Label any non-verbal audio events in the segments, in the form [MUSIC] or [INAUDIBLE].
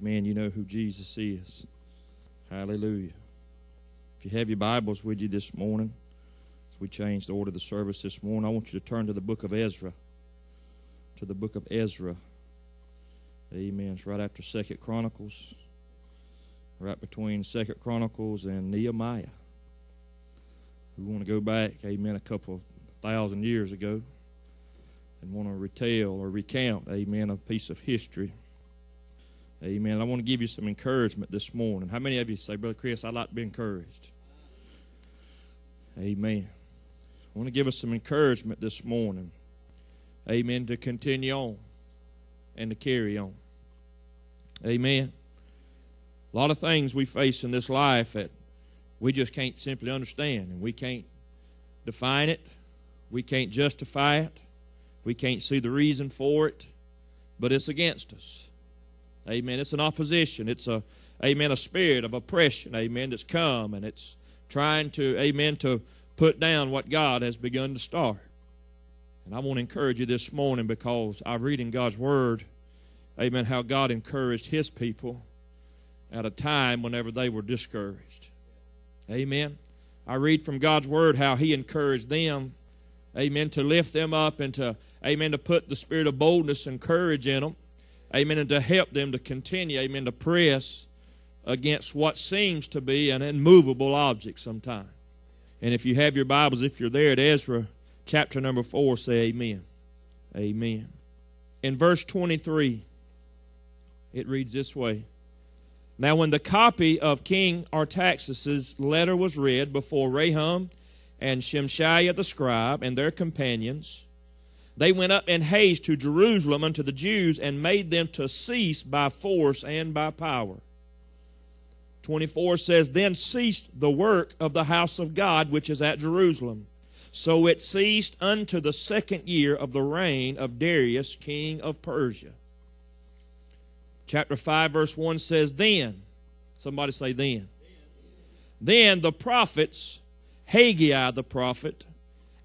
Amen. You know who Jesus is. Hallelujah. If you have your Bibles with you this morning, as we change the order of the service this morning, I want you to turn to the book of Ezra. To the book of Ezra. Amen. It's right after Second Chronicles. Right between Second Chronicles and Nehemiah. We want to go back, amen, a couple of thousand years ago and want to retell or recount, amen, a piece of history. Amen. I want to give you some encouragement this morning. How many of you say, Brother Chris, I'd like to be encouraged? Amen. I want to give us some encouragement this morning. Amen. To continue on and to carry on. Amen. A lot of things we face in this life that we just can't simply understand, and we can't define it, we can't justify it, we can't see the reason for it, but it's against us. Amen. It's an opposition. It's a, amen, a spirit of oppression, amen, that's come and it's trying to, amen, to put down what God has begun to start. And I want to encourage you this morning because I read in God's Word, amen, how God encouraged His people at a time whenever they were discouraged. Amen. I read from God's Word how He encouraged them, amen, to lift them up and to, amen, to put the spirit of boldness and courage in them amen, and to help them to continue, amen, to press against what seems to be an immovable object sometime. And if you have your Bibles, if you're there at Ezra chapter number 4, say amen. Amen. In verse 23, it reads this way Now, when the copy of King Artaxerxes' letter was read before Rehum and Shemaiah the scribe and their companions, they went up in haste to Jerusalem unto the Jews and made them to cease by force and by power. 24 says, Then ceased the work of the house of God which is at Jerusalem. So it ceased unto the second year of the reign of Darius, king of Persia. Chapter 5, verse 1 says, Then, somebody say, Then. Then the prophets, Haggai the prophet,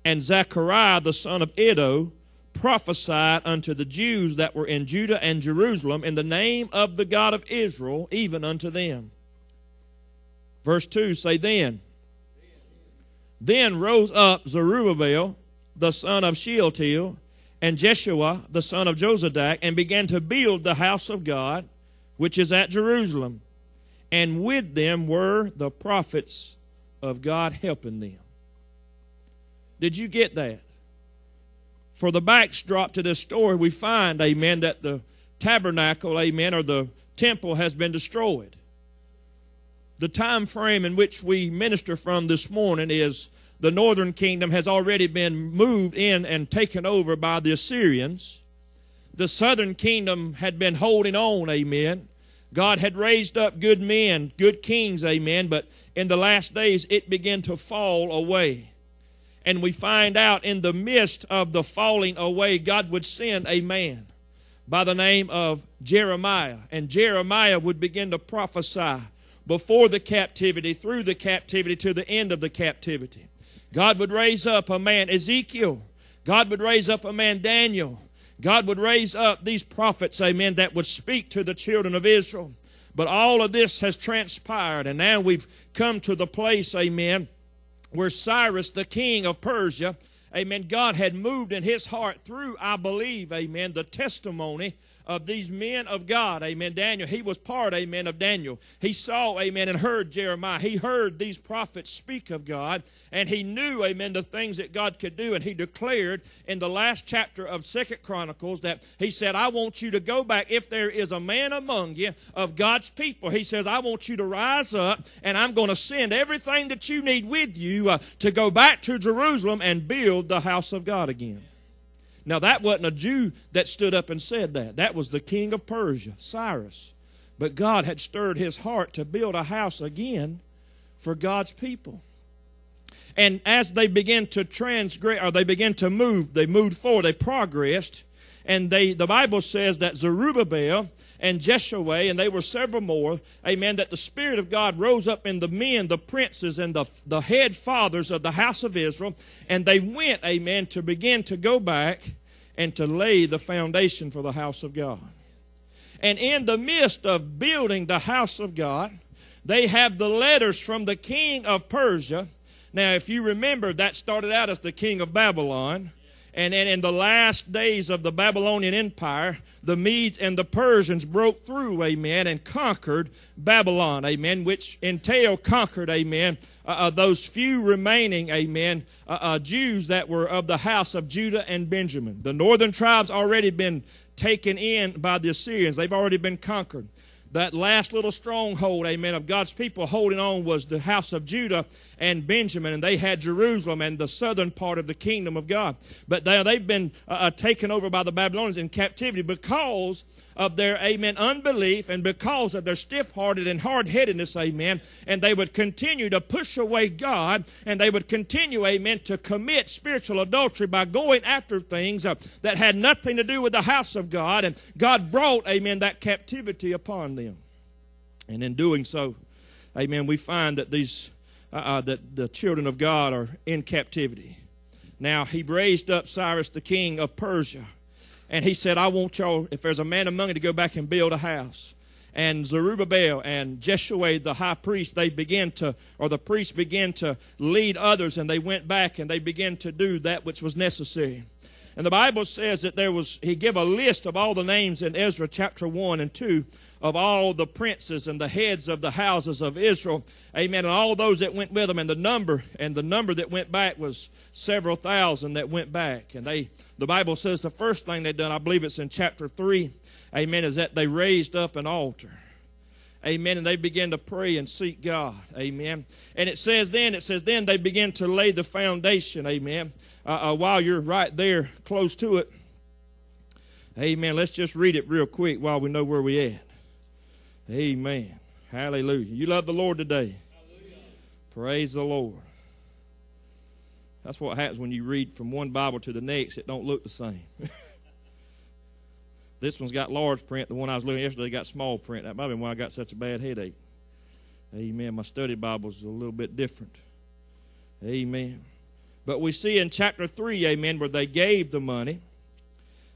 and Zechariah the son of Iddo, prophesied unto the Jews that were in Judah and Jerusalem in the name of the God of Israel, even unto them. Verse 2 say, Then. Then rose up Zerubbabel, the son of Shealtiel, and Jeshua, the son of Jozadak, and began to build the house of God, which is at Jerusalem. And with them were the prophets of God helping them. Did you get that? For the backdrop to this story, we find, amen, that the tabernacle, amen, or the temple has been destroyed. The time frame in which we minister from this morning is the northern kingdom has already been moved in and taken over by the Assyrians. The southern kingdom had been holding on, amen. God had raised up good men, good kings, amen, but in the last days it began to fall away and we find out in the midst of the falling away, God would send a man by the name of Jeremiah. And Jeremiah would begin to prophesy before the captivity, through the captivity, to the end of the captivity. God would raise up a man, Ezekiel. God would raise up a man, Daniel. God would raise up these prophets, amen, that would speak to the children of Israel. But all of this has transpired, and now we've come to the place, amen, where Cyrus, the king of Persia, amen, God had moved in his heart through, I believe, amen, the testimony of these men of God. Amen. Daniel, he was part, amen, of Daniel. He saw, amen, and heard Jeremiah. He heard these prophets speak of God, and he knew, amen, the things that God could do. And he declared in the last chapter of Second Chronicles that he said, I want you to go back. If there is a man among you of God's people, he says, I want you to rise up, and I'm going to send everything that you need with you uh, to go back to Jerusalem and build the house of God again. Now, that wasn't a Jew that stood up and said that. That was the king of Persia, Cyrus. But God had stirred his heart to build a house again for God's people. And as they began to transgress, or they began to move, they moved forward, they progressed. And they, the Bible says that Zerubbabel and Jeshua, and they were several more, amen, that the Spirit of God rose up in the men, the princes, and the, the head fathers of the house of Israel, and they went, amen, to begin to go back and to lay the foundation for the house of God. And in the midst of building the house of God, they have the letters from the king of Persia. Now, if you remember, that started out as the king of Babylon. And then in the last days of the Babylonian Empire, the Medes and the Persians broke through, amen, and conquered Babylon, amen, which entailed conquered, amen, uh, uh, those few remaining, amen, uh, uh, Jews that were of the house of Judah and Benjamin. The northern tribes already been taken in by the Assyrians. They've already been conquered that last little stronghold, amen, of God's people holding on was the house of Judah and Benjamin, and they had Jerusalem and the southern part of the kingdom of God. But now they've been uh, uh taken over by the Babylonians in captivity because of their, amen, unbelief and because of their stiff hearted and hard headedness, amen. And they would continue to push away God and they would continue, amen, to commit spiritual adultery by going after things uh, that had nothing to do with the house of God. And God brought, amen, that captivity upon them. And in doing so, amen, we find that these, uh, uh, that the children of God are in captivity. Now, he raised up Cyrus the king of Persia and he said, I want y'all, if there's a man among you, to go back and build a house. And Zerubbabel and Jeshua, the high priest, they began to, or the priests began to lead others, and they went back and they began to do that which was necessary. And the Bible says that there was, he gave a list of all the names in Ezra chapter 1 and 2 of all the princes and the heads of the houses of Israel. Amen. And all those that went with them. And the number, and the number that went back was several thousand that went back. And they, the Bible says the first thing they done, I believe it's in chapter 3, amen, is that they raised up an altar. Amen. And they began to pray and seek God. Amen. And it says then, it says then they began to lay the foundation. Amen uh, uh, while you're right there close to it, amen. Let's just read it real quick while we know where we at. Amen. Hallelujah. You love the Lord today. Hallelujah. Praise the Lord. That's what happens when you read from one Bible to the next. It don't look the same. [LAUGHS] this one's got large print. The one I was looking at yesterday got small print. That might be why I got such a bad headache. Amen. My study Bible's a little bit different. Amen. But we see in chapter 3, amen, where they gave the money.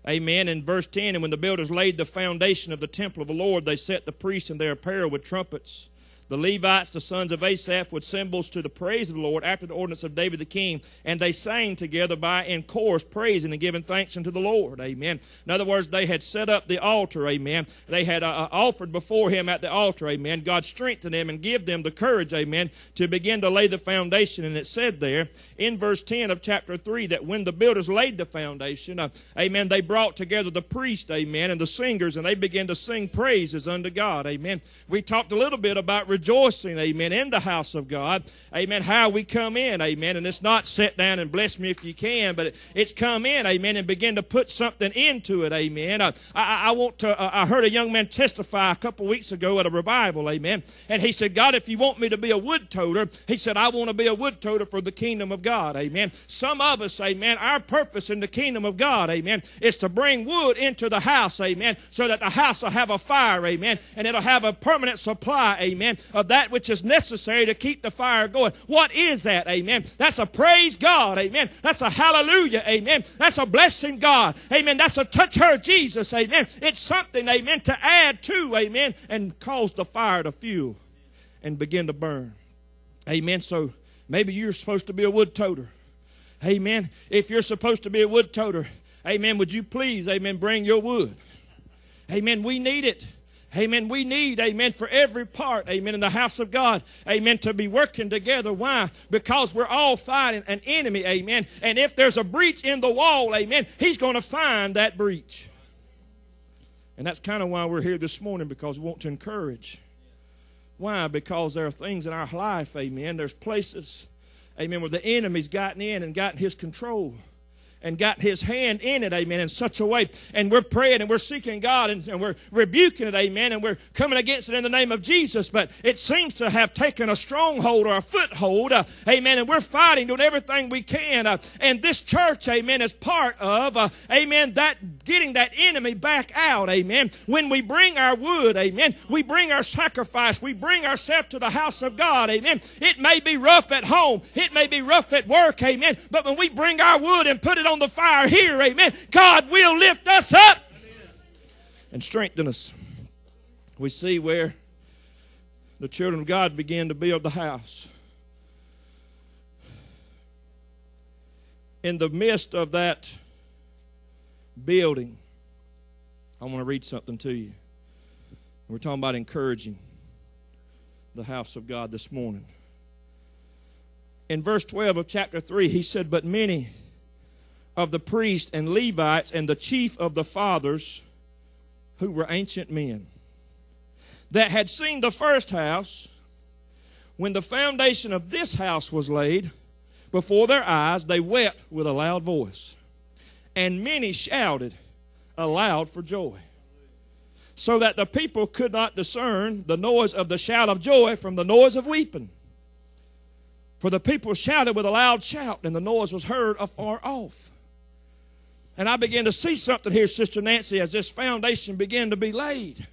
Amen. In verse 10, and when the builders laid the foundation of the temple of the Lord, they set the priests in their apparel with trumpets the Levites, the sons of Asaph, with cymbals to the praise of the Lord after the ordinance of David the king, and they sang together by in chorus, praising and giving thanks unto the Lord. Amen. In other words, they had set up the altar. Amen. They had uh, uh, offered before him at the altar. Amen. God strengthened them and give them the courage. Amen. To begin to lay the foundation. And it said there in verse 10 of chapter 3 that when the builders laid the foundation, uh, amen, they brought together the priest, amen, and the singers, and they began to sing praises unto God. Amen. We talked a little bit about rejoicing, amen, in the house of God. Amen. How we come in, amen. And it's not sit down and bless me if you can, but it's come in, amen, and begin to put something into it, amen. I, I, I want to, uh, I heard a young man testify a couple weeks ago at a revival, amen. And he said, God, if you want me to be a wood toter, he said, I want to be a wood toter for the kingdom of God, amen. Some of us, amen, our purpose in the kingdom of God, amen, is to bring wood into the house, amen, so that the house will have a fire, amen, and it'll have a permanent supply, amen, of that which is necessary to keep the fire going. What is that? Amen. That's a praise God. Amen. That's a hallelujah. Amen. That's a blessing God. Amen. That's a touch her Jesus. Amen. It's something, amen, to add to, amen, and cause the fire to fuel and begin to burn. Amen. So maybe you're supposed to be a wood toter. Amen. If you're supposed to be a wood toter, amen, would you please, amen, bring your wood? Amen. We need it. Amen. We need, amen, for every part, amen, in the house of God, amen, to be working together. Why? Because we're all fighting an enemy, amen. And if there's a breach in the wall, amen, he's going to find that breach. And that's kind of why we're here this morning, because we want to encourage. Why? Because there are things in our life, amen. There's places, amen, where the enemy's gotten in and gotten his control and got his hand in it, amen, in such a way. And we're praying and we're seeking God and, and, we're rebuking it, amen, and we're coming against it in the name of Jesus. But it seems to have taken a stronghold or a foothold, uh, amen, and we're fighting, doing everything we can. Uh, and this church, amen, is part of, uh, amen, that getting that enemy back out, amen. When we bring our wood, amen, we bring our sacrifice, we bring ourselves to the house of God, amen. It may be rough at home, it may be rough at work, amen, but when we bring our wood and put it on the fire here, amen, God will lift us up and strengthen us. we see where the children of God began to build the house. In the midst of that building, I want to read something to you. We're talking about encouraging the house of God this morning. In verse 12 of chapter 3, he said, But many of the priests and Levites and the chief of the fathers, who were ancient men, that had seen the first house, when the foundation of this house was laid, before their eyes, they wept with a loud voice. And many shouted aloud for joy so that the people could not discern the noise of the shout of joy from the noise of weeping. For the people shouted with a loud shout, and the noise was heard afar off. And I began to see something here, Sister Nancy, as this foundation began to be laid.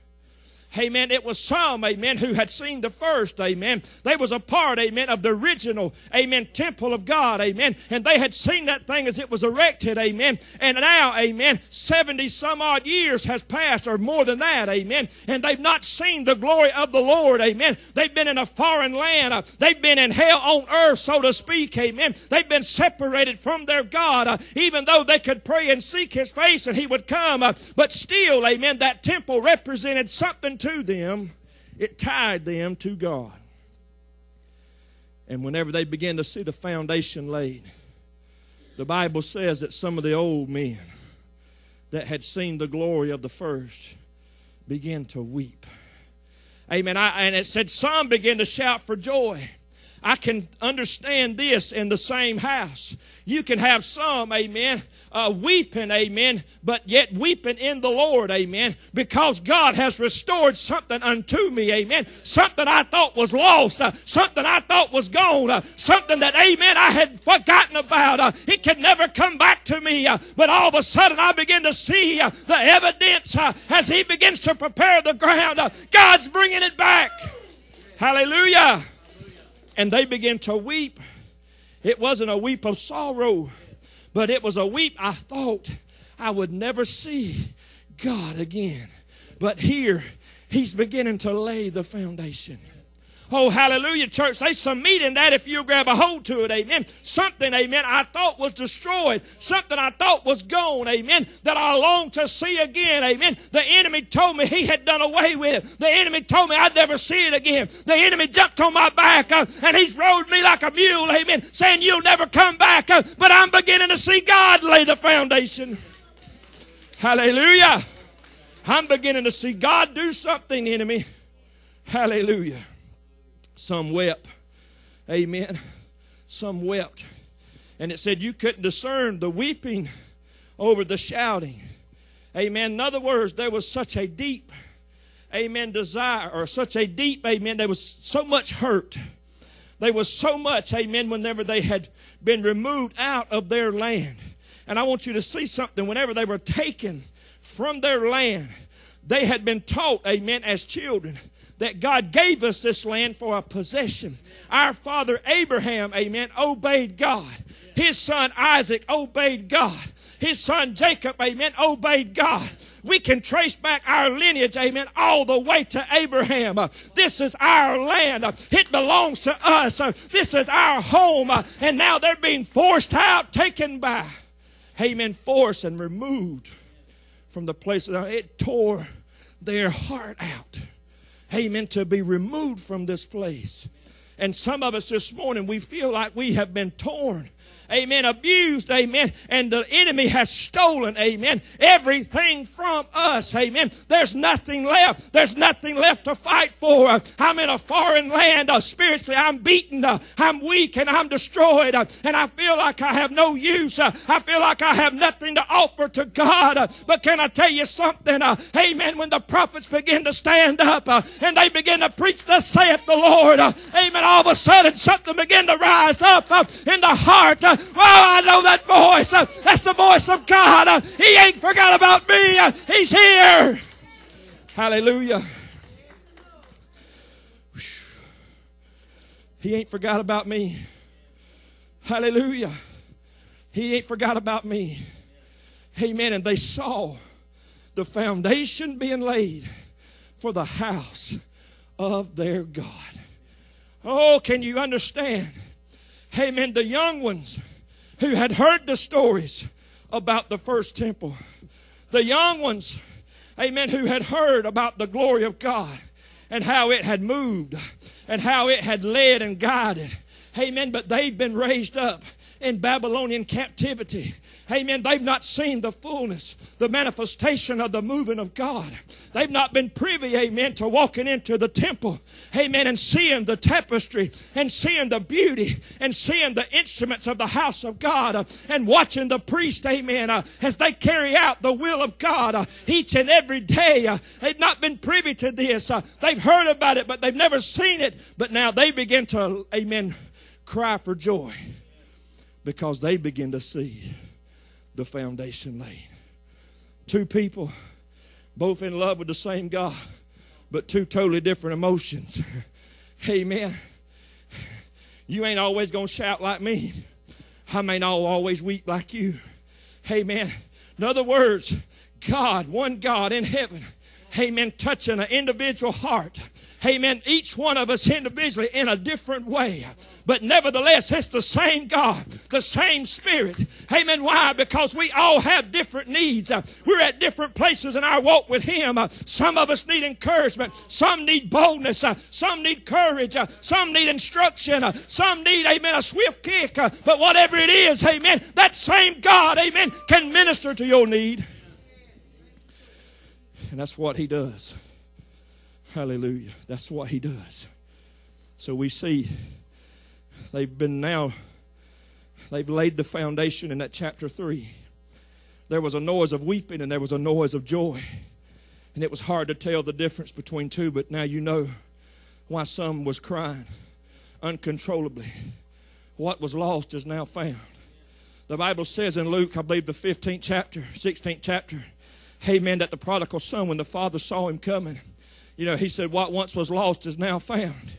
Amen. It was some, amen, who had seen the first, amen. They was a part, amen, of the original, amen, temple of God, amen. And they had seen that thing as it was erected, amen. And now, amen, 70 some odd years has passed, or more than that, amen. And they've not seen the glory of the Lord, amen. They've been in a foreign land. Uh, they've been in hell on earth, so to speak, amen. They've been separated from their God, uh, even though they could pray and seek His face and He would come. Uh, but still, amen, that temple represented something to them, it tied them to God. And whenever they began to see the foundation laid, the Bible says that some of the old men that had seen the glory of the first began to weep. Amen. I, and it said some began to shout for joy. I can understand this in the same house. You can have some, amen, uh, weeping, amen, but yet weeping in the Lord, amen, because God has restored something unto me, amen. Something I thought was lost, uh, something I thought was gone, uh, something that, amen, I had forgotten about. Uh, it could never come back to me, uh, but all of a sudden I begin to see uh, the evidence as He begins to prepare the ground. God's bringing it back. Hallelujah and they began to weep. It wasn't a weep of sorrow, but it was a weep I thought I would never see God again. But here, He's beginning to lay the foundation. Oh, hallelujah, church. There's some meat in that if you grab a hold to it. Amen. Something, amen, I thought was destroyed. Something I thought was gone. Amen. That I long to see again. Amen. The enemy told me he had done away with it. The enemy told me I'd never see it again. The enemy jumped on my back uh, and he's rode me like a mule. Amen. Saying you'll never come back. Uh, but I'm beginning to see God lay the foundation. Hallelujah. I'm beginning to see God do something, enemy. Hallelujah. Some wept. Amen. Some wept. And it said you couldn't discern the weeping over the shouting. Amen. In other words, there was such a deep, amen, desire, or such a deep, amen, there was so much hurt. There was so much, amen, whenever they had been removed out of their land. And I want you to see something. Whenever they were taken from their land, they had been taught, amen, as children that God gave us this land for a possession. Our father Abraham, amen, obeyed God. His son Isaac obeyed God. His son Jacob, amen, obeyed God. We can trace back our lineage, amen, all the way to Abraham. This is our land. It belongs to us. This is our home. And now they're being forced out, taken by, amen, force and removed from the place. It tore their heart out amen, to be removed from this place. And some of us this morning, we feel like we have been torn amen, abused, amen, and the enemy has stolen, amen, everything from us, amen. There's nothing left. There's nothing left to fight for. I'm in a foreign land. Uh, spiritually, I'm beaten. Uh, I'm weak and I'm destroyed. Uh, and I feel like I have no use. Uh, I feel like I have nothing to offer to God. Uh, but can I tell you something? Uh, amen. When the prophets begin to stand up and they begin to preach, thus saith the Lord, amen, all of a sudden something begin to rise up in the heart Oh, I know that voice. That's the voice of God. He ain't forgot about me. He's here. Hallelujah. He ain't forgot about me. Hallelujah. He ain't forgot about me. Amen. And they saw the foundation being laid for the house of their God. Oh, can you understand? Amen. The young ones who had heard the stories about the first temple, the young ones, amen, who had heard about the glory of God and how it had moved and how it had led and guided. Amen. But they've been raised up in Babylonian captivity. Amen. They've not seen the fullness, the manifestation of the moving of God. They've not been privy, amen, to walking into the temple, amen, and seeing the tapestry and seeing the beauty and seeing the instruments of the house of God uh, and watching the priest, amen, uh, as they carry out the will of God uh, each and every day. They've not been privy to this. They've heard about it, but they've never seen it. But now they begin to, amen, cry for joy because they begin to see the foundation laid. Two people, both in love with the same God, but two totally different emotions. [LAUGHS] Amen. You ain't always going to shout like me. I may not always weep like you. Amen. In other words, God, one God in heaven, amen, touching an individual heart Amen. Each one of us individually in a different way. But nevertheless, it's the same God, the same Spirit. Amen. Why? Because we all have different needs. Uh, we're at different places in our walk with Him. Uh, some of us need encouragement. Some need boldness. Uh, some need courage. Some need instruction. Some need, amen, a swift kick. But whatever it is, amen, that same God, amen, can minister to your need. And that's what He does. Hallelujah. That's what he does. So we see they've been now, they've laid the foundation in that chapter 3. There was a noise of weeping and there was a noise of joy. And it was hard to tell the difference between two, but now you know why some was crying uncontrollably. What was lost is now found. The Bible says in Luke, I believe the 15th chapter, 16th chapter, amen, that the prodigal son, when the father saw him coming, you know, he said, What once was lost is now found.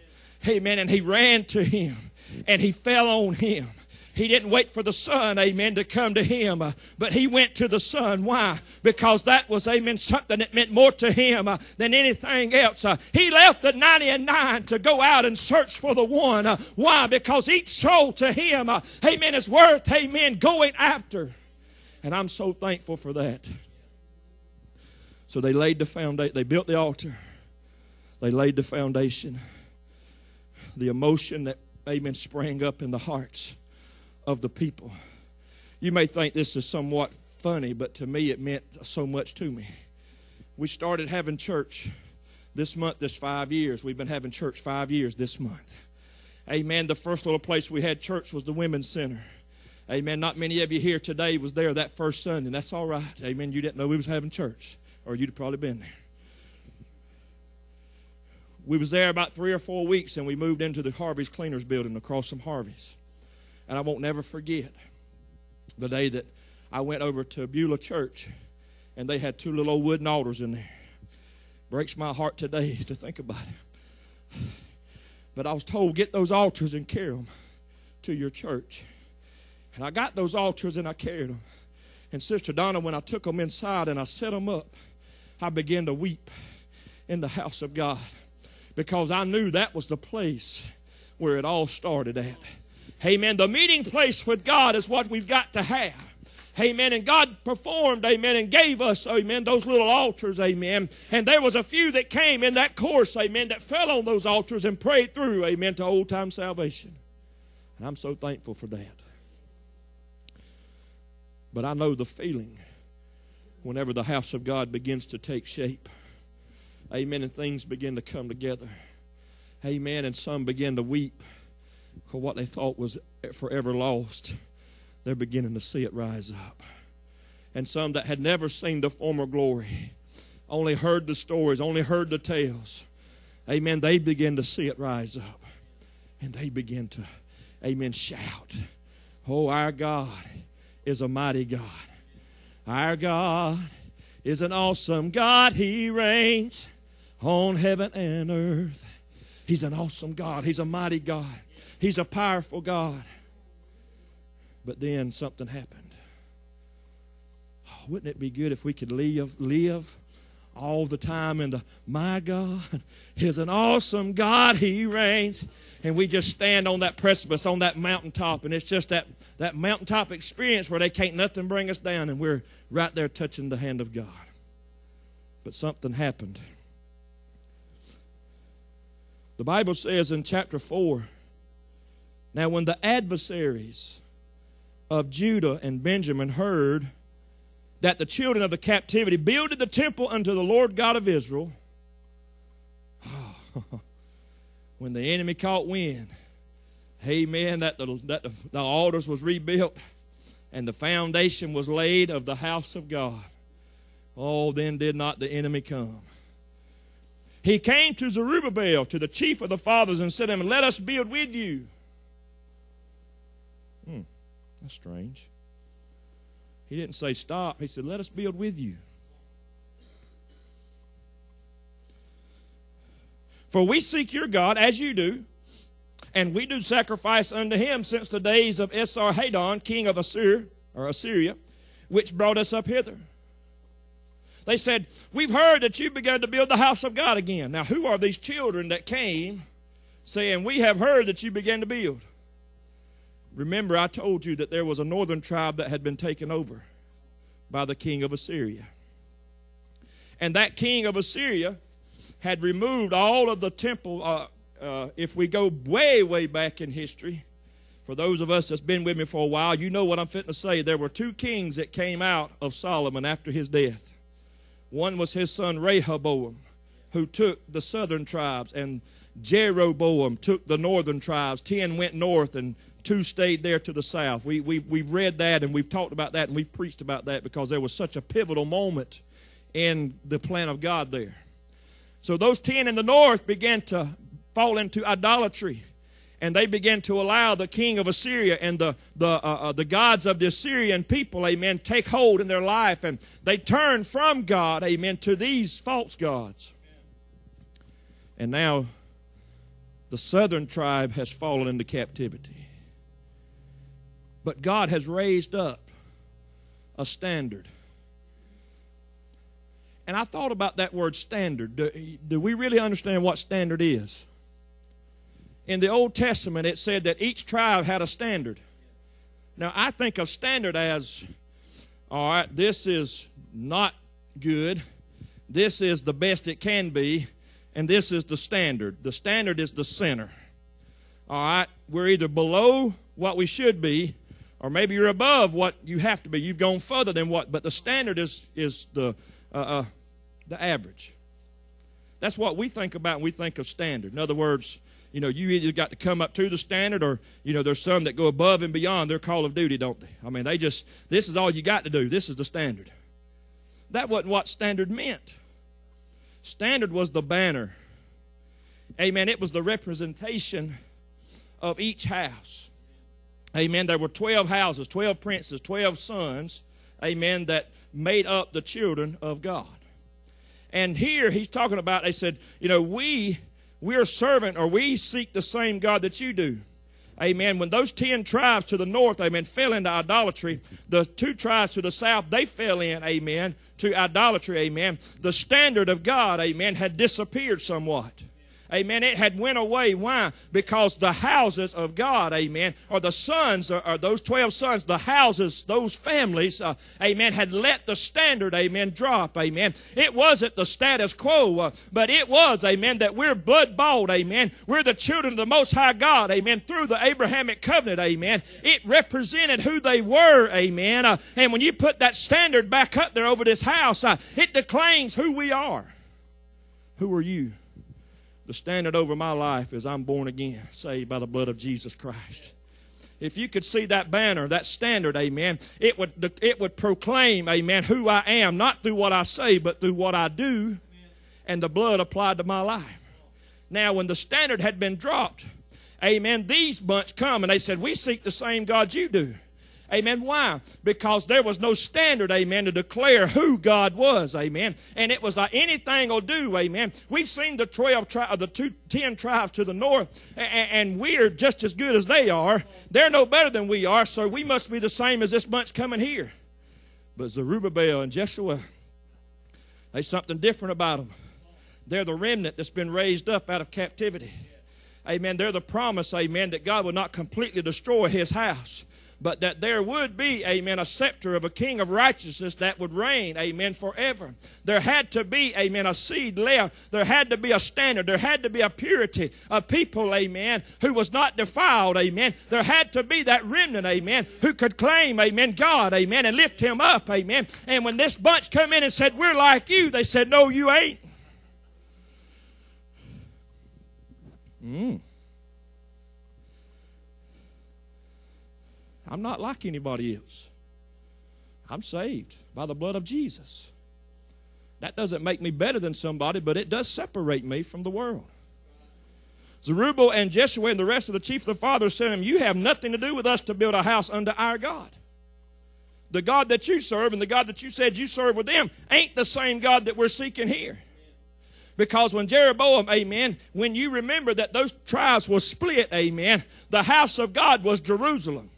Amen. And he ran to him and he fell on him. He didn't wait for the son, amen, to come to him, uh, but he went to the son. Why? Because that was, amen, something that meant more to him uh, than anything else. Uh, he left the 90 and 9 to go out and search for the one. Why? Because each soul to him, amen, is worth, amen, going after. And I'm so thankful for that. So they laid the foundation, they built the altar. They laid the foundation. The emotion that, amen, sprang up in the hearts of the people. You may think this is somewhat funny, but to me it meant so much to me. We started having church this month, this five years. We've been having church five years this month. Amen. The first little place we had church was the Women's Center. Amen. Not many of you here today was there that first Sunday. That's all right. Amen. You didn't know we was having church, or you'd probably been there we was there about three or four weeks and we moved into the Harvey's Cleaners building across from Harvey's. And I won't never forget the day that I went over to Beulah Church and they had two little old wooden altars in there. Breaks my heart today [LAUGHS] to think about it. But I was told, get those altars and carry them to your church. And I got those altars and I carried them. And Sister Donna, when I took them inside and I set them up, I began to weep in the house of God because I knew that was the place where it all started at. Amen. The meeting place with God is what we've got to have. Amen. And God performed, amen, and gave us, amen, those little altars, amen. And there was a few that came in that course, amen, that fell on those altars and prayed through, amen, to old time salvation. And I'm so thankful for that. But I know the feeling whenever the house of God begins to take shape. Amen. And things begin to come together. Amen. And some begin to weep for what they thought was forever lost. They're beginning to see it rise up. And some that had never seen the former glory, only heard the stories, only heard the tales. Amen. They begin to see it rise up. And they begin to, amen, shout. Oh, our God is a mighty God. Our God is an awesome God. He reigns on heaven and earth. He's an awesome God. He's a mighty God. He's a powerful God. But then something happened. Oh, wouldn't it be good if we could live, live all the time in the my God is an awesome God, He reigns. And we just stand on that precipice, on that mountaintop, and it's just that, that mountaintop experience where they can't nothing bring us down, and we're right there touching the hand of God. But something happened. The Bible says in chapter 4 Now, when the adversaries of Judah and Benjamin heard that the children of the captivity builded the temple unto the Lord God of Israel, [LAUGHS] when the enemy caught wind, amen, that the, that the, the altars was rebuilt and the foundation was laid of the house of God. Oh, then did not the enemy come. He came to Zerubbabel, to the chief of the fathers, and said to him, Let us build with you. Hmm, that's strange. He didn't say stop. He said, Let us build with you. For we seek your God as you do, and we do sacrifice unto him since the days of Esarhaddon, king of Assur, or Assyria, which brought us up hither. They said, We've heard that you began to build the house of God again. Now, who are these children that came saying, We have heard that you began to build? Remember, I told you that there was a northern tribe that had been taken over by the king of Assyria. And that king of Assyria had removed all of the temple. Uh, uh, if we go way, way back in history, for those of us that's been with me for a while, you know what I'm fitting to say. There were two kings that came out of Solomon after his death. One was his son Rehoboam, who took the southern tribes, and Jeroboam took the northern tribes. Ten went north, and two stayed there to the south. We, we, we've read that, and we've talked about that, and we've preached about that because there was such a pivotal moment in the plan of God there. So those ten in the north began to fall into idolatry and they began to allow the king of Assyria and the, the, uh, uh, the gods of the Assyrian people, amen, take hold in their life. And they turned from God, amen, to these false gods. And now the southern tribe has fallen into captivity. But God has raised up a standard. And I thought about that word standard. Do, do we really understand what standard is? In the Old Testament, it said that each tribe had a standard. Now, I think of standard as, all right, this is not good, this is the best it can be, and this is the standard. The standard is the center. All right, we're either below what we should be, or maybe you're above what you have to be. You've gone further than what, but the standard is is the uh, uh, the average. That's what we think about when we think of standard. In other words, you know, you either got to come up to the standard or, you know, there's some that go above and beyond their call of duty, don't they? I mean, they just, this is all you got to do. This is the standard. That wasn't what standard meant. Standard was the banner. Amen. It was the representation of each house. Amen. There were 12 houses, 12 princes, 12 sons, amen, that made up the children of God. And here he's talking about, they said, you know, we we're servant or we seek the same God that you do. Amen. When those ten tribes to the north, amen, fell into idolatry, the two tribes to the south, they fell in, amen, to idolatry, amen. The standard of God, amen, had disappeared somewhat. Amen. It had went away. Why? Because the houses of God, amen, or the sons, or, those 12 sons, the houses, those families, uh, amen, had let the standard, amen, drop, amen. It wasn't the status quo, uh, but it was, amen, that we're blood bought, amen. We're the children of the Most High God, amen, through the Abrahamic covenant, amen. It represented who they were, amen. Uh, and when you put that standard back up there over this house, uh, it declaims who we are. Who are you? The standard over my life is I'm born again, saved by the blood of Jesus Christ. If you could see that banner, that standard, amen, it would, it would proclaim, amen, who I am, not through what I say, but through what I do, and the blood applied to my life. Now, when the standard had been dropped, amen, these bunch come and they said, We seek the same God you do. Amen. Why? Because there was no standard, amen, to declare who God was, amen. And it was like anything will do, amen. We've seen the 12 tri- uh, the two, 10 tribes to the north, and, and we're just as good as they are. They're no better than we are, so we must be the same as this bunch coming here. But Zerubbabel and Jeshua, There's something different about them. They're the remnant that's been raised up out of captivity. Amen. They're the promise, amen, that God will not completely destroy his house but that there would be, amen, a scepter of a king of righteousness that would reign, amen, forever. There had to be, amen, a seed left. There had to be a standard. There had to be a purity of people, amen, who was not defiled, amen. There had to be that remnant, amen, who could claim, amen, God, amen, and lift him up, amen. And when this bunch come in and said, We're like you, they said, No, you ain't. Mm. I'm not like anybody else. I'm saved by the blood of Jesus. That doesn't make me better than somebody, but it does separate me from the world. Zerubbabel and Jeshua and the rest of the chief of the fathers said to him, You have nothing to do with us to build a house unto our God. The God that you serve and the God that you said you serve with them ain't the same God that we're seeking here. Because when Jeroboam, amen, when you remember that those tribes were split, amen, the house of God was Jerusalem.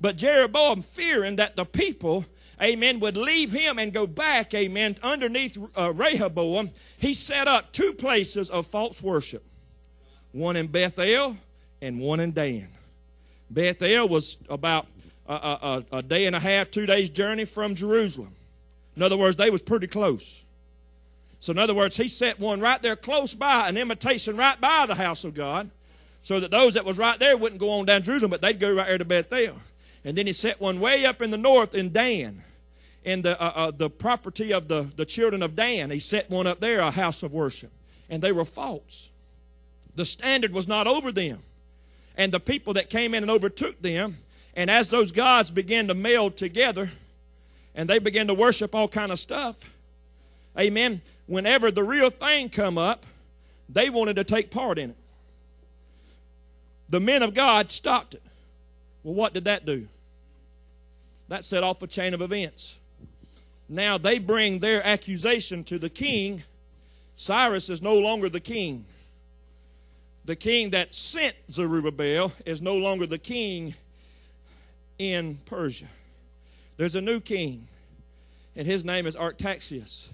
But Jeroboam, fearing that the people, amen, would leave him and go back, amen, underneath uh, Rehoboam, he set up two places of false worship one in Bethel and one in Dan. Bethel was about a, a, a, day and a half, two days journey from Jerusalem. In other words, they was pretty close. So in other words, he set one right there close by, an imitation right by the house of God, so that those that was right there wouldn't go on down Jerusalem, but they'd go right there to Bethel. And then he set one way up in the north in Dan, in the, uh, uh, the property of the, the children of Dan. He set one up there, a house of worship. And they were false. The standard was not over them. And the people that came in and overtook them, and as those gods began to meld together, and they began to worship all kind of stuff, amen, whenever the real thing come up, they wanted to take part in it. The men of God stopped it. Well, what did that do? That set off a chain of events. Now they bring their accusation to the king. Cyrus is no longer the king. The king that sent Zerubbabel is no longer the king in Persia. There's a new king, and his name is Artaxias.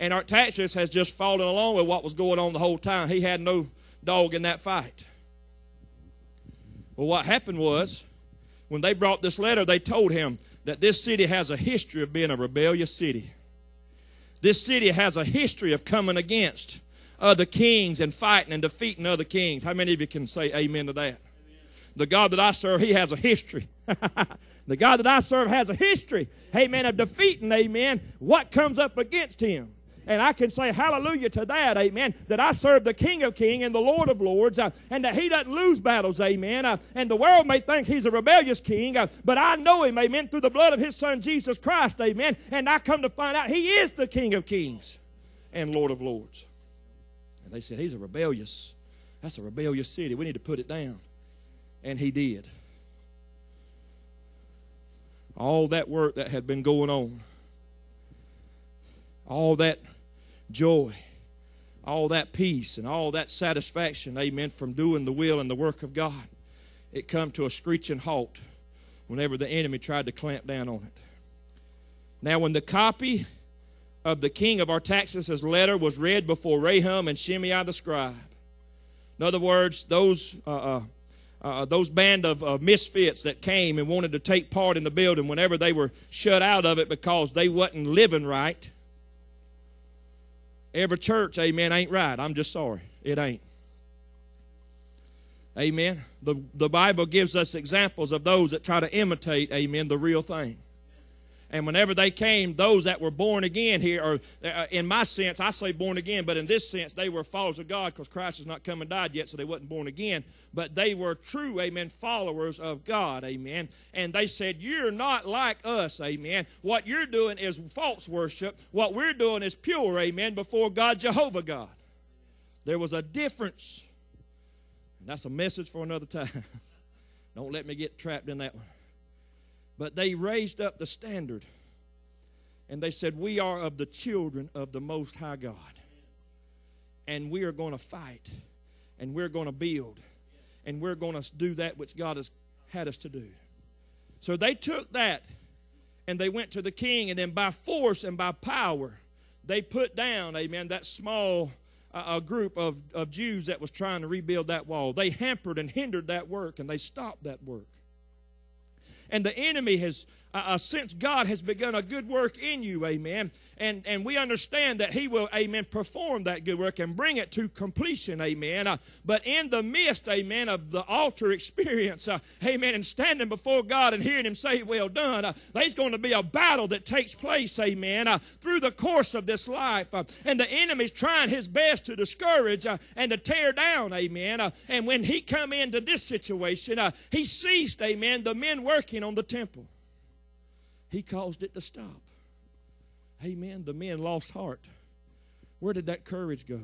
And Artaxias has just fallen along with what was going on the whole time. He had no dog in that fight. Well, what happened was when they brought this letter, they told him that this city has a history of being a rebellious city. This city has a history of coming against other kings and fighting and defeating other kings. How many of you can say amen to that? Amen. The God that I serve, he has a history. [LAUGHS] the God that I serve has a history, amen, of defeating, amen, what comes up against him. And I can say hallelujah to that, amen, that I serve the King of Kings and the Lord of Lords, uh, and that He doesn't lose battles, amen. Uh, and the world may think He's a rebellious King, uh, but I know Him, amen, through the blood of His Son Jesus Christ, amen. And I come to find out He is the King of Kings and Lord of Lords. And they said, He's a rebellious, that's a rebellious city. We need to put it down. And He did. All that work that had been going on all that joy, all that peace, and all that satisfaction, amen, from doing the will and the work of God, it come to a screeching halt whenever the enemy tried to clamp down on it. Now, when the copy of the king of Artaxerxes' letter was read before Rehum and Shimei the scribe, in other words, those uh, uh, uh, those band of uh, misfits that came and wanted to take part in the building whenever they were shut out of it because they wasn't living right Every church, amen, ain't right. I'm just sorry. It ain't. Amen. The, the Bible gives us examples of those that try to imitate, amen, the real thing. And whenever they came, those that were born again here, or uh, in my sense, I say born again, but in this sense, they were followers of God because Christ has not come and died yet, so they wasn't born again. But they were true, amen, followers of God, amen. And they said, You're not like us, amen. What you're doing is false worship. What we're doing is pure, amen, before God, Jehovah God. There was a difference. And that's a message for another time. [LAUGHS] Don't let me get trapped in that one. But they raised up the standard and they said, We are of the children of the Most High God. And we are going to fight and we're going to build and we're going to do that which God has had us to do. So they took that and they went to the king, and then by force and by power, they put down, amen, that small uh, group of, of Jews that was trying to rebuild that wall. They hampered and hindered that work, and they stopped that work. And the enemy has, uh, uh since God has begun a good work in you, amen, and, and we understand that He will, amen, perform that good work and bring it to completion, amen. Uh, but in the midst, amen, of the altar experience, uh, amen, and standing before God and hearing Him say, Well done, uh, there's going to be a battle that takes place, amen, uh, through the course of this life. Uh, and the enemy's trying his best to discourage and to tear down, amen. and when he come into this situation, he ceased, amen, the men working on the temple. He caused it to stop. Amen. The men lost heart. Where did that courage go?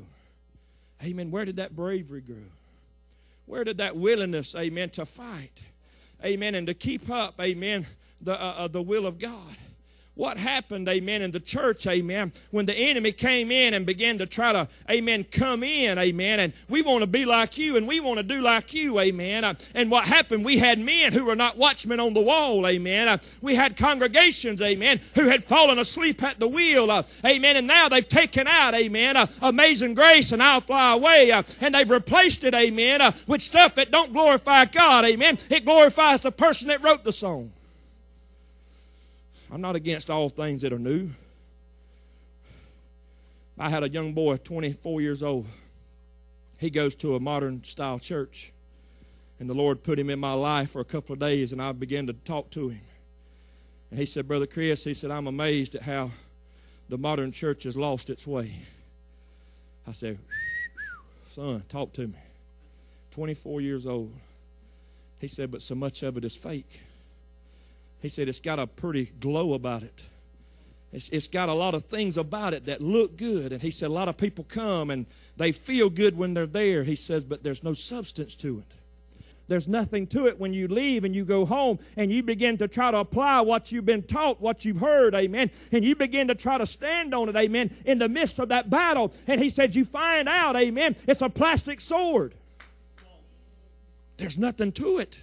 Amen. Where did that bravery go? Where did that willingness, amen, to fight? Amen. And to keep up, amen, the, uh, uh, the will of God what happened, amen, in the church, amen, when the enemy came in and began to try to, amen, come in, amen, and we want to be like you and we want to do like you, amen. Uh, and what happened, we had men who were not watchmen on the wall, amen. Uh, we had congregations, amen, who had fallen asleep at the wheel, uh, amen, and now they've taken out, amen, amazing grace and I'll fly away, and they've replaced it, amen, with stuff that don't glorify God, amen. It glorifies the person that wrote the song. I'm not against all things that are new. I had a young boy, 24 years old. He goes to a modern style church. And the Lord put him in my life for a couple of days, and I began to talk to him. And he said, Brother Chris, he said, I'm amazed at how the modern church has lost its way. I said, Son, talk to me. 24 years old. He said, But so much of it is fake. He said it's got a pretty glow about it. It's, it's got a lot of things about it that look good. And he said a lot of people come and they feel good when they're there. He says, but there's no substance to it. There's nothing to it when you leave and you go home and you begin to try to apply what you've been taught, what you've heard, amen. And you begin to try to stand on it, amen, in the midst of that battle. And he said, You find out, amen, it's a plastic sword. There's nothing to it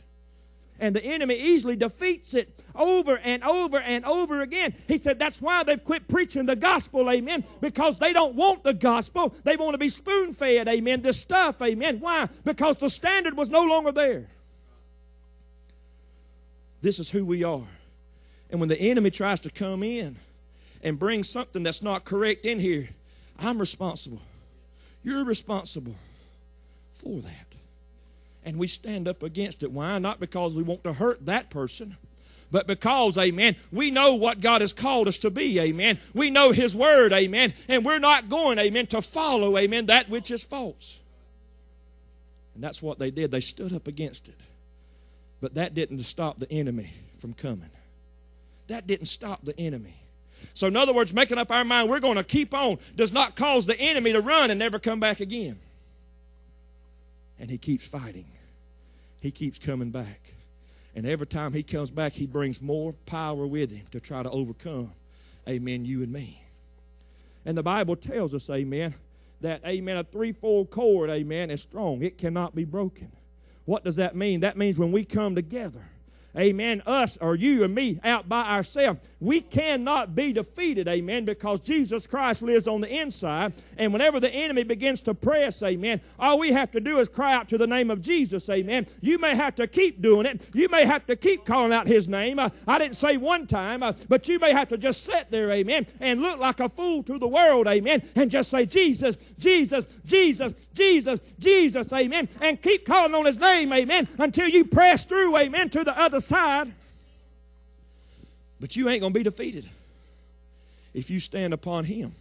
and the enemy easily defeats it over and over and over again. He said that's why they've quit preaching the gospel, amen, because they don't want the gospel. They want to be spoon fed, amen, this stuff, amen. Why? Because the standard was no longer there. This is who we are. And when the enemy tries to come in and bring something that's not correct in here, I'm responsible. You're responsible for that and we stand up against it. Why? Not because we want to hurt that person, but because, amen, we know what God has called us to be, amen. We know His Word, amen, and we're not going, amen, to follow, amen, that which is false. And that's what they did. They stood up against it. But that didn't stop the enemy from coming. That didn't stop the enemy. So, in other words, making up our mind we're going to keep on does not cause the enemy to run and never come back again. And he keeps fighting he keeps coming back. And every time he comes back, he brings more power with him to try to overcome, amen, you and me. And the Bible tells us, amen, that, amen, a threefold cord, amen, is strong. It cannot be broken. What does that mean? That means when we come together, amen, us or you and me out by ourselves, we cannot be defeated, amen, because Jesus Christ lives on the inside. And whenever the enemy begins to press, amen, all we have to do is cry out to the name of Jesus, amen. You may have to keep doing it. You may have to keep calling out his name. Uh, I didn't say one time, uh, but you may have to just sit there, amen, and look like a fool to the world, amen, and just say, Jesus, Jesus, Jesus, Jesus, Jesus, amen, and keep calling on his name, amen, until you press through, amen, to the other side. But you ain't going to be defeated if you stand upon Him.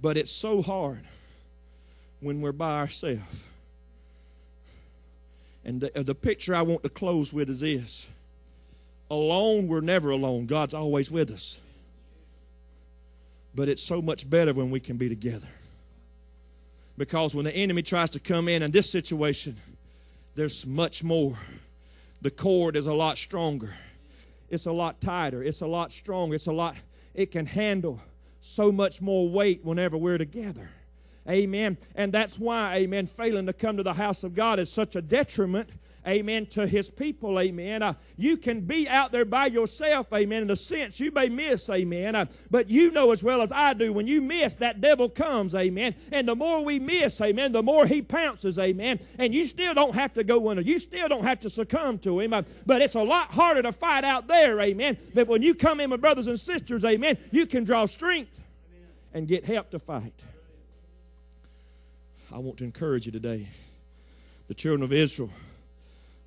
But it's so hard when we're by ourselves. And the, uh, the picture I want to close with is this alone, we're never alone. God's always with us. But it's so much better when we can be together. Because when the enemy tries to come in in this situation, there's much more. The cord is a lot stronger it's a lot tighter, it's a lot stronger, it's a lot, it can handle so much more weight whenever we're together. Amen. And that's why, amen, failing to come to the house of God is such a detriment amen, to his people, amen. Uh, you can be out there by yourself, amen, in a sense you may miss, amen. Uh, but you know as well as I do, when you miss, that devil comes, amen. And the more we miss, amen, the more he pounces, amen. And you still don't have to go under. You still don't have to succumb to him. Uh, but it's a lot harder to fight out there, amen. But when you come in with brothers and sisters, amen, you can draw strength and get help to fight. I want to encourage you today. The children of Israel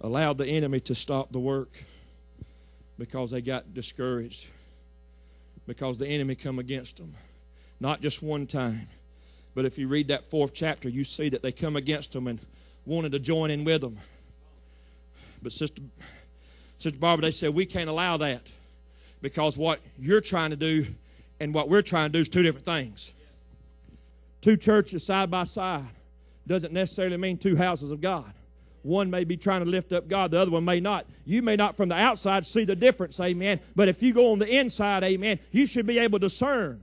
allowed the enemy to stop the work because they got discouraged because the enemy come against them not just one time but if you read that fourth chapter you see that they come against them and wanted to join in with them but sister sister barbara they said we can't allow that because what you're trying to do and what we're trying to do is two different things. Two churches side by side doesn't necessarily mean two houses of god one may be trying to lift up God, the other one may not. You may not from the outside see the difference, amen. But if you go on the inside, amen, you should be able to discern.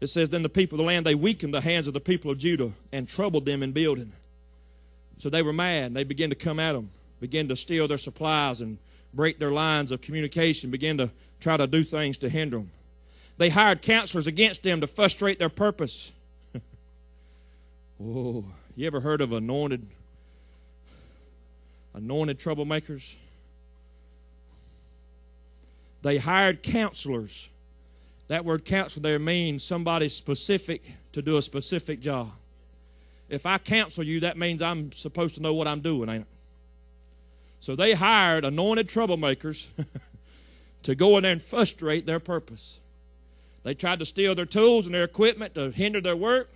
It says, Then the people of the land, they weakened the hands of the people of Judah and troubled them in building. So they were mad. They began to come at them, began to steal their supplies and break their lines of communication, began to try to do things to hinder them. They hired counselors against them to frustrate their purpose. Oh, you ever heard of anointed anointed troublemakers? They hired counselors. That word counselor there means somebody specific to do a specific job. If I counsel you, that means I'm supposed to know what I'm doing, ain't it? So they hired anointed troublemakers [LAUGHS] to go in there and frustrate their purpose. They tried to steal their tools and their equipment to hinder their work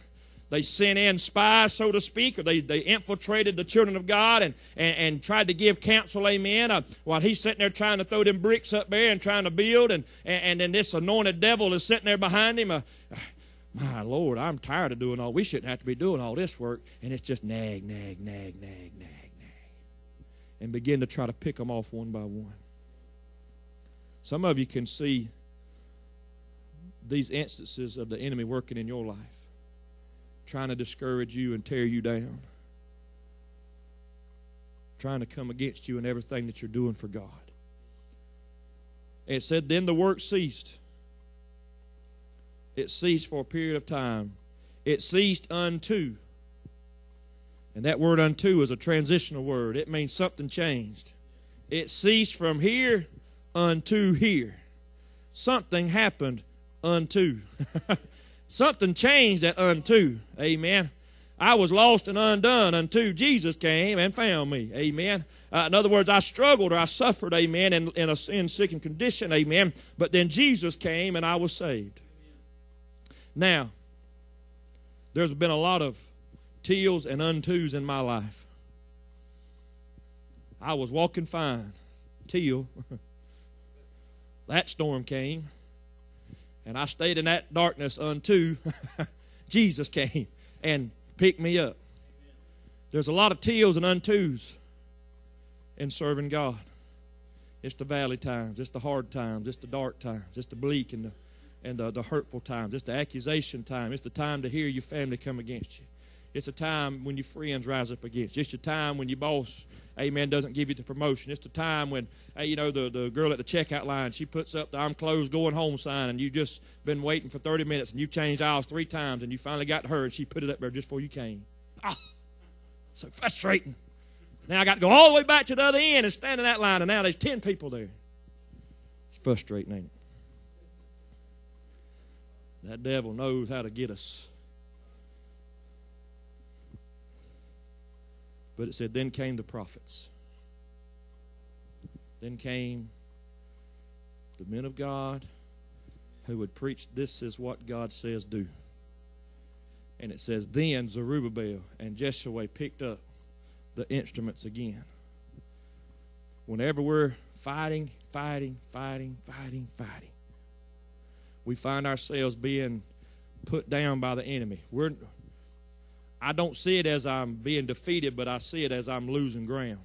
they sent in spies, so to speak, or they, they infiltrated the children of God and, and, and tried to give counsel, amen, uh, while he's sitting there trying to throw them bricks up there and trying to build, and, and, and then this anointed devil is sitting there behind him. Uh, [SIGHS] my Lord, I'm tired of doing all. We shouldn't have to be doing all this work. And it's just nag, nag, nag, nag, nag, nag. And begin to try to pick them off one by one. Some of you can see these instances of the enemy working in your life trying to discourage you and tear you down, trying to come against you in everything that you're doing for God. it said, Then the work ceased. It ceased for a period of time. It ceased unto. And that word unto is a transitional word. It means something changed. It ceased from here unto here. Something happened unto. [LAUGHS] Something changed at unto. Amen. I was lost and undone until Jesus came and found me. Amen. Uh, in other words, I struggled or I suffered, amen, in, in a sin sickened condition, amen. But then Jesus came and I was saved. Now, there's been a lot of teals and untos in my life. I was walking fine till [LAUGHS] that storm came. And I stayed in that darkness until [LAUGHS] Jesus came and picked me up. There's a lot of tills and untos in serving God. It's the valley times, it's the hard times, it's the dark times, it's the bleak and the and the, the hurtful times, it's the accusation time, it's the time to hear your family come against you. It's a time when your friends rise up against. It's your time when your boss amen, doesn't give you the promotion. It's the time when, hey, you know, the, the girl at the checkout line, she puts up the I'm closed, going home sign, and you've just been waiting for 30 minutes, and you've changed aisles three times, and you finally got her, and she put it up there just before you came. Ah, so frustrating. Now I got to go all the way back to the other end and stand in that line, and now there's 10 people there. It's frustrating, ain't it? That devil knows how to get us. But it said, Then came the prophets. Then came the men of God who would preach, This is what God says do. And it says, Then Zerubbabel and Jeshua picked up the instruments again. Whenever we're fighting, fighting, fighting, fighting, fighting, we find ourselves being put down by the enemy. We're I don't see it as I'm being defeated, but I see it as I'm losing ground.